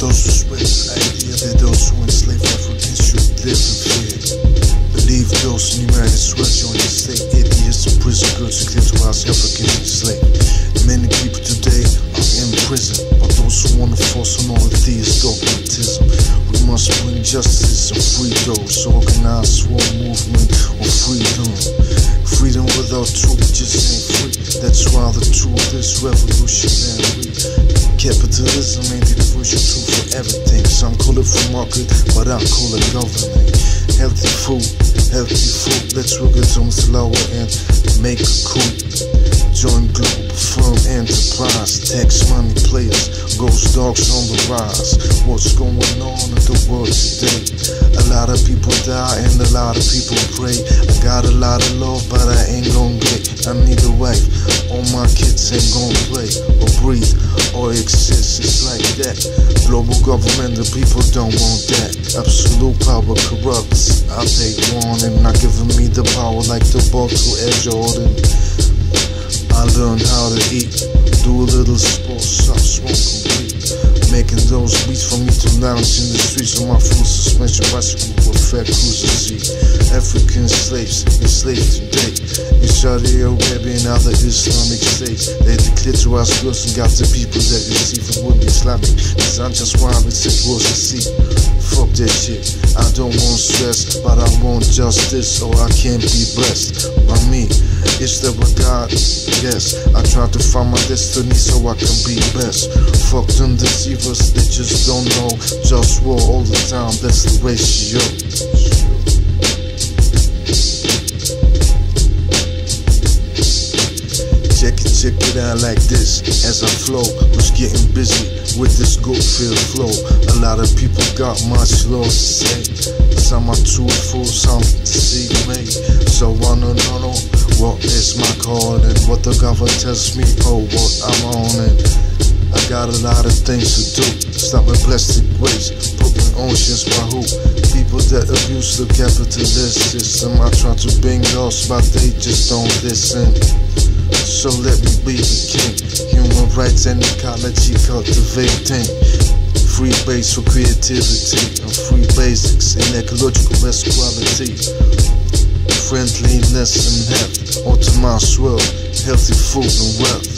those who spread ideas and those who enslave Africans should live in fear. Believe those in humanity sweat on this state, idiots and prison goods clitoris Africans enslaved. Many people today are in prison But those who want to force on all of these dogmatism. We must bring justice and free those, organize for a movement of freedom. Freedom without truth just ain't free. That's why the truth is revolutionary. Capitalism ain't the universal truth for everything. Some call it free market, but I call it government. Healthy food, healthy food. Let's work it on slower and make a coup. Join Globalfirm enterprise. Tax money players, GhostDogz on the rise. What's going on in the world today? A lot of people die and a lot of people pray. I got a lot of love, but I ain't gon' get. I need a wife. All my kids ain't gon' play breathe or exist. It's like that. Global government, the people don't want that. Absolute power corrupts. I take warning, not giving me the power like the ball to Air Jordan. I learned how to eat, do a little sports, stop smoking weed. Making those beats for me to lounge in the streets on my full suspension bicycle with fat cruiser seat. African slaves enslaved today Saudi Arabia and other Islamic states. They declared to us girls and got the people that receive it would be Islamic. Cause I'm just wild and sick was to see. Fuck that shit. I don't want stress, but I want justice, or I can't be blessed by me. Is there a God? Yes. I try to find my destiny so I can be best. Fuck them deceivers, they just don't know. JustWar all the time, that's the ratio. Check it, out like this. As I flow, was getting busy with this good feel flow. A lot of people got love to say. Some are truthful, some see me. So I don't know what is my calling. What the government tells me, oh, what I'm on it. I got a lot of things to do. Stop my plastic waste, my oceans by who? People that abuse the capitalist system. I try to bring us, but they just don't listen. So let me be the king. Human rights and ecology cultivating. Free base for creativity and free basics in ecological equality. Friendliness and health, ultimate world, healthy food and wealth.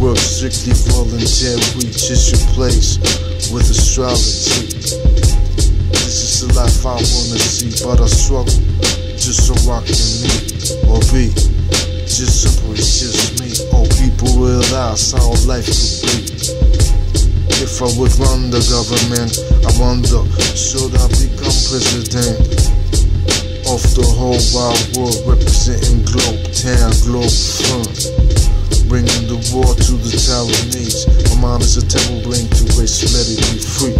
Work strictly voluntary, just your place with astrology. This is the life I wanna see, but I struggle just so I can meet or be. Just just me. All people realize how life could be. If I would run the government, I wonder, should I become president? Of the whole wide world, representing Globe Town, Globe Front. Bringing the war to the Taiwanese. My mind is a temple bring to race, let it be free.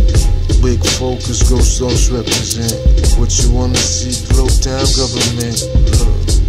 Big focus, ghost those represent. What you wanna see, Globe Town government.